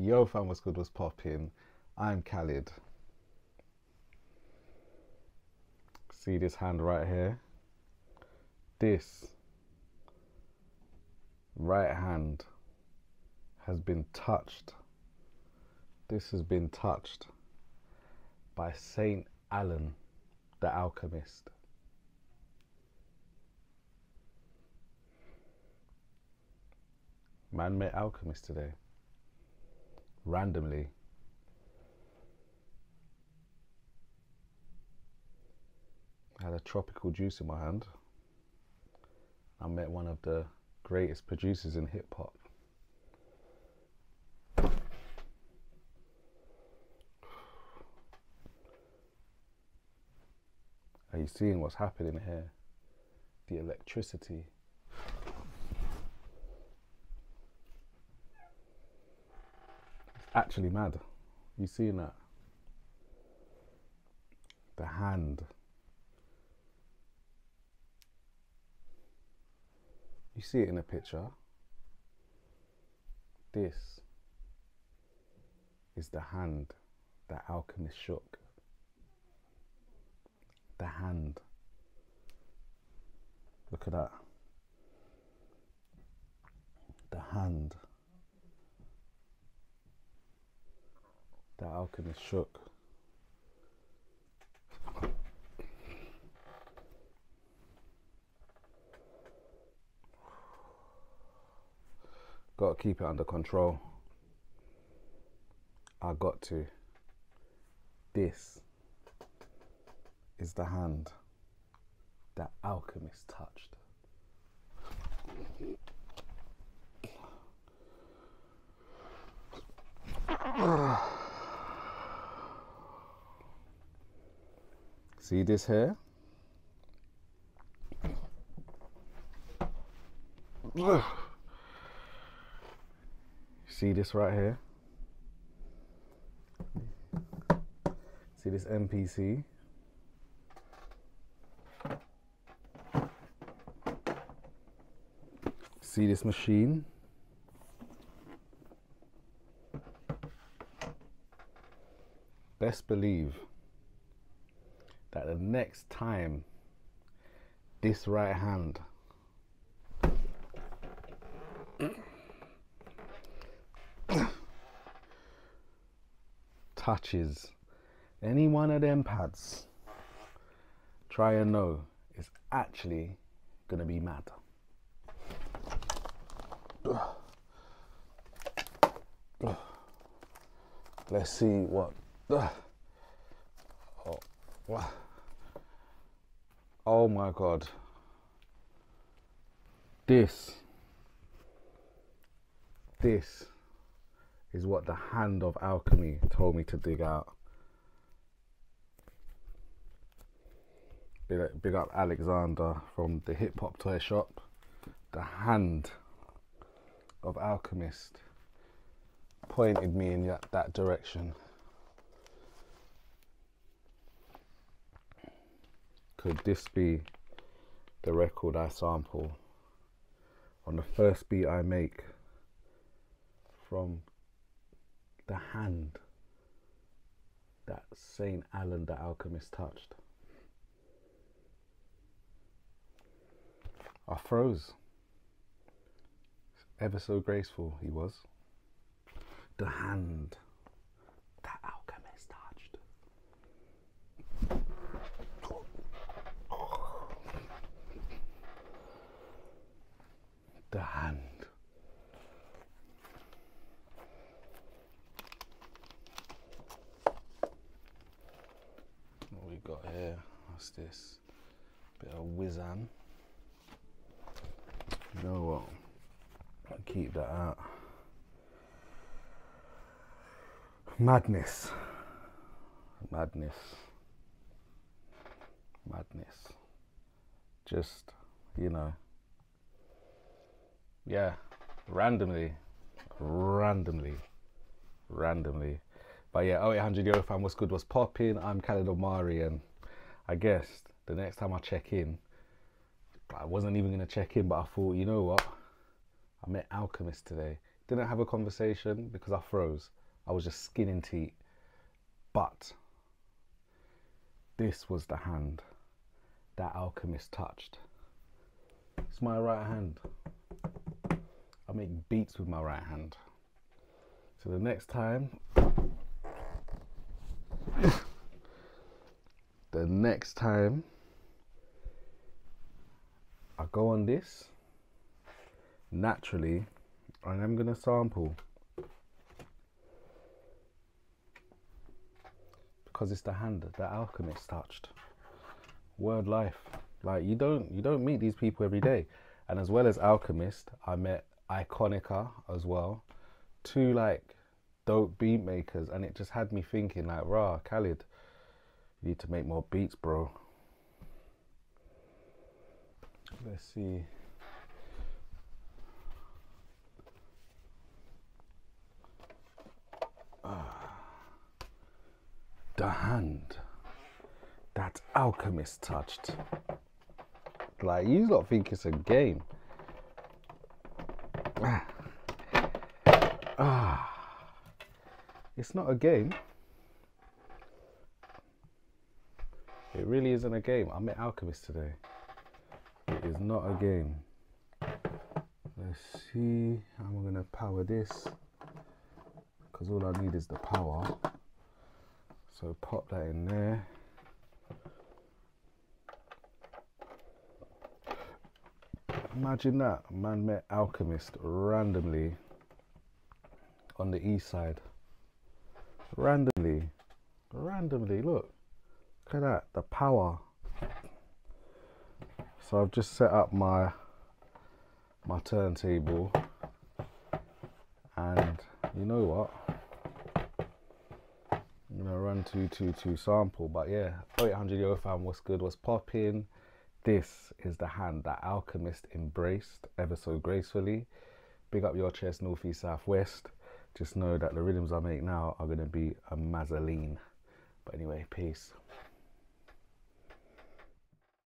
Yo fam, what's good, what's popping? I'm Khalid. See this hand right here? This right hand has been touched. This has been touched by Saint Alan the Alchemist. Man met alchemist today. Randomly. I had a tropical juice in my hand. I met one of the greatest producers in hip hop. Are you seeing what's happening here? The electricity. Actually mad. You seeing that? The hand. You see it in the picture. This is the hand that alchemist shook. The hand. Look at that. The hand. The alchemist shook. Got to keep it under control. I got to. This is the hand that alchemist touched. See this here? See this right here? See this MPC? See this machine? Best believe the next time this right hand touches any one of them pads, try and know it's actually gonna be mad. Let's see what. Oh, wow. Oh my god. This. This is what the hand of alchemy told me to dig out. Big, up Alexander from the hip hop toy shop. The hand of alchemist pointed me in that direction. Could this be the record I sample on the first beat I make from the hand that Saint Alan the Alchemist touched? I froze. Ever so graceful he was. The hand that alchemist touched. The hand. What we got here? What's this? Bit of Wizan. You know what? I'll keep that out. Madness. Madness. Madness. Just, you know. Yeah. Randomly. Randomly. Randomly. But yeah, 0800 Yo fam, what's good, what's popping? I'm Khalid Omari, and I guess the next time I check in, I wasn't even going to check in, but I thought, you know what? I met Alchemist today. Didn't have a conversation because I froze. I was just skinning teeth. But this was the hand that alchemist touched. It's my right hand. I make beats with my right hand. So the next time, the next time I go on this, naturally, I am going to sample because it's the hand that the alchemist touched. Word life. Like you don't you don't meet these people every day. And as well as alchemist, I met Ikonika as well. Two like dope beat makers and it just had me thinking like, rah, Khalid, you need to make more beats, bro. Let's see. the hand that alchemist touched. Like, you lot think it's a game. Ah. It's not a game. It really isn't a game. I met Alchemist today. It is not a game. Let's see how I'm going to power this. Because all I need is the power. So pop that in there. Imagine that, man met Alchemist randomly on the east side. Randomly, randomly, look, look at that, the power. So I've just set up my my turntable and you know what I'm gonna run 222 sample, but yeah, 800 Yo fam, what's good, what's popping? This is the hand that Alchemist embraced ever so gracefully. Big up your chest, north northeast, southwest. Just know that the rhythms I make now are gonna be a mazzoline. But anyway, peace.